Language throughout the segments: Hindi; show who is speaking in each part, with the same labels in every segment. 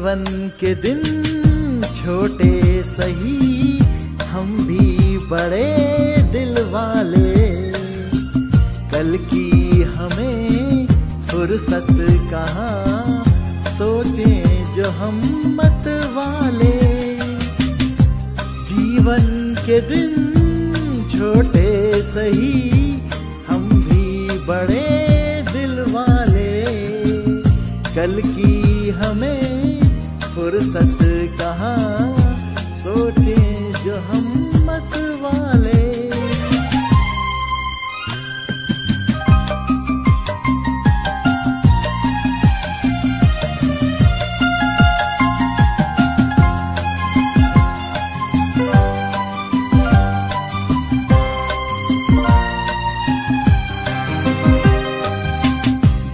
Speaker 1: जीवन के दिन छोटे सही, हम भी बड़े दिल वाले। कल की हमें फुर्सत कहाँ, सोचें जो हम मत वाले। जीवन के दिन छोटे सही, हम भी बड़े दिल वाले। कल की फुर्सत कहा सोचे जो हम मत वाले।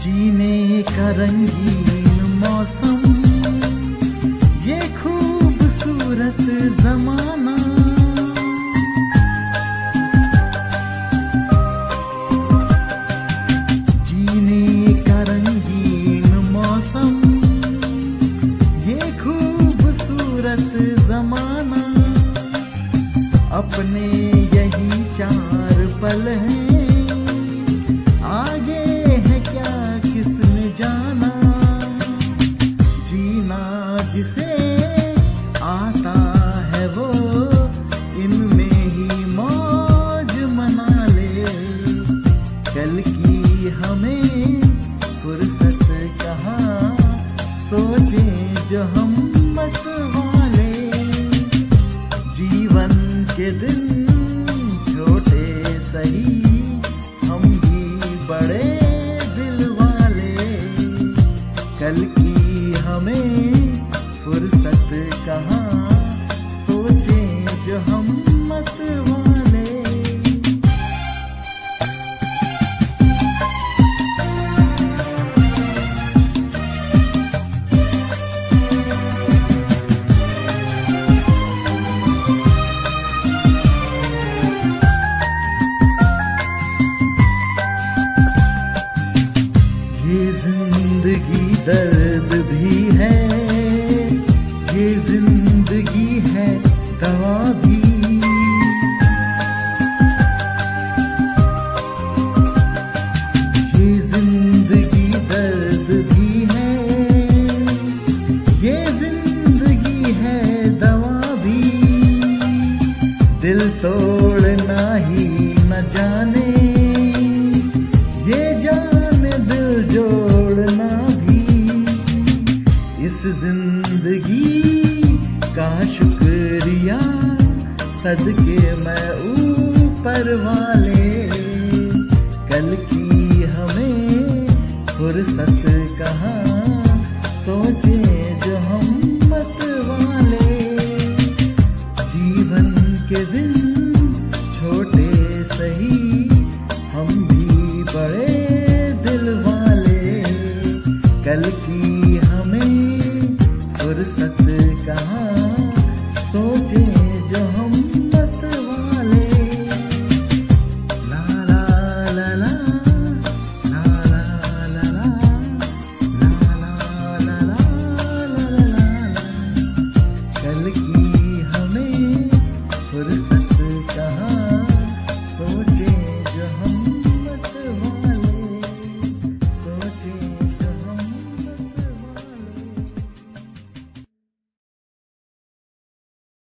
Speaker 1: जीने रंगीन मौसम अपने यही चार पल हैं। आगे है क्या किसने जाना? जीना जिसे आता है वो, इनमें ही मौज मना ले। कल की हमें फुर्सत कहा, सोचे जो हम के दिन छोटे सही, हम भी बड़े दिल वाले। कल की हमें फुर्सत कहाँ, सोचे जो हम मत ये ज़िंदगी दर्द भी है, ये ज़िंदगी है दवा भी। ये ज़िंदगी दर्द भी है, ये ज़िंदगी है दवा भी। दिल तोड़ना ही न जाने सदके मैं ऊपर वाले। कल की हमें फुर्सत कहाँ सोचे जो हम मत वाले। जीवन के दिन छोटे सही हम भी बड़े दिल वाले। कल की हमें फुर्सत कहाँ